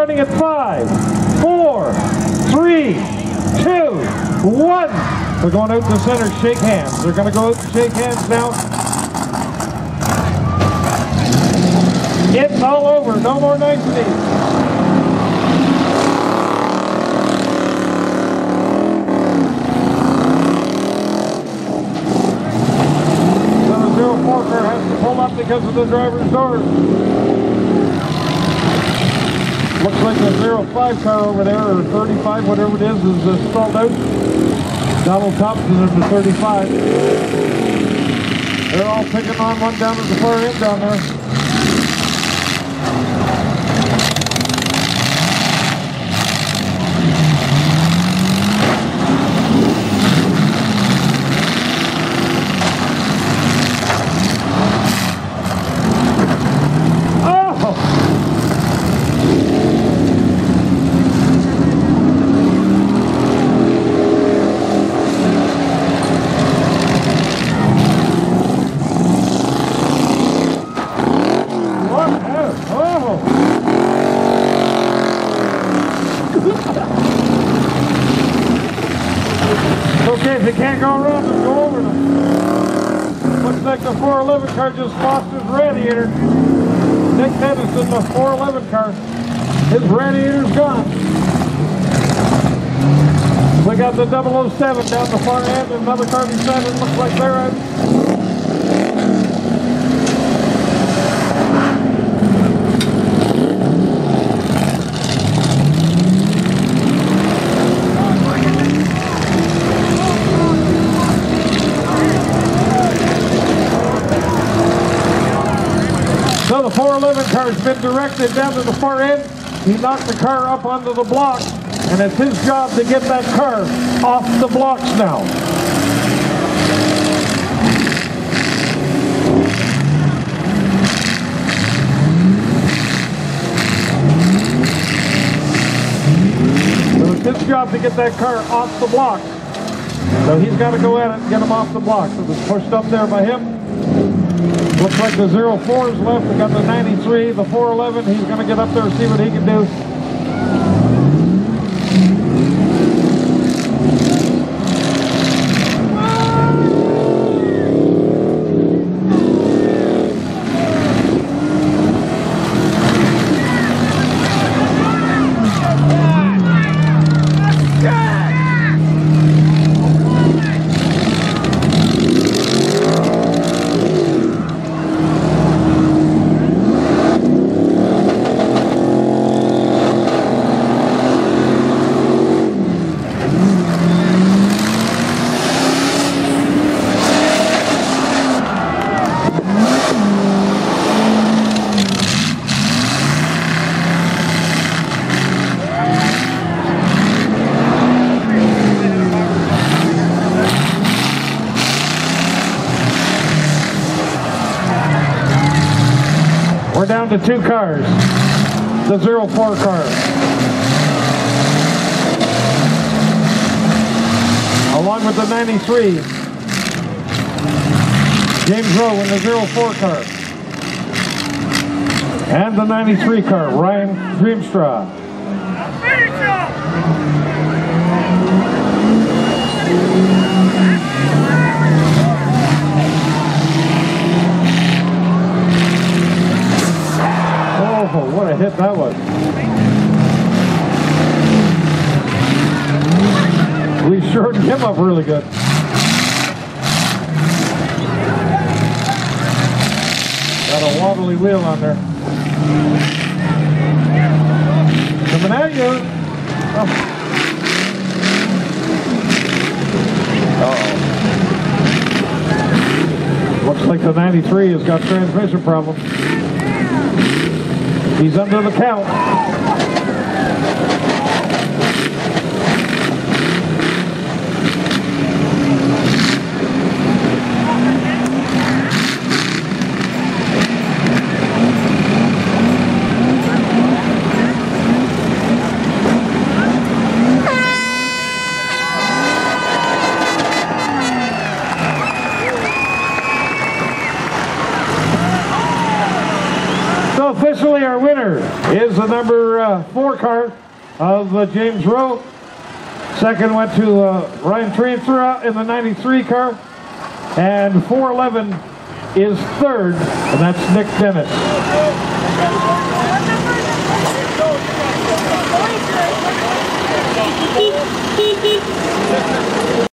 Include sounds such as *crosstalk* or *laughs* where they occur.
running at five, four, three, two, one. They're going out to the center, shake hands. They're going to go out and shake hands now. It's all over. No more niceties. car has to pull up because of the driver's door. Looks like the 05 car over there, or 35, whatever it is, is uh, stalled out. Donald Thompson is the 35. They're all picking on one down at the far end down there. Car just lost his radiator. Nick in the 411 car. His radiator's gone. We got the 007 down the far end, another car beside it. Looks like they're out. So the 411 car's been directed down to the far end. He knocked the car up onto the blocks, and it's his job to get that car off the blocks now. So it's his job to get that car off the blocks. So he's got to go at it and get him off the blocks. So it's pushed up there by him. Looks like the 04 is left. We got the 93, the 411. He's going to get up there and see what he can do. To two cars. The 04 car. Along with the 93. James Rowe in the 04 car. And the 93 car, Ryan Dreamstraw. Oh, what hit that was. We shortened *laughs* him up really good. Got a wobbly wheel on there. Coming at you. Oh. Uh -oh. Looks like the 93 has got transmission problems. He's under the count. officially our winner is the number uh, four car of uh, James Rowe. Second went to uh, Ryan Transfer in the 93 car. And 411 is third, and that's Nick Dennis. *laughs*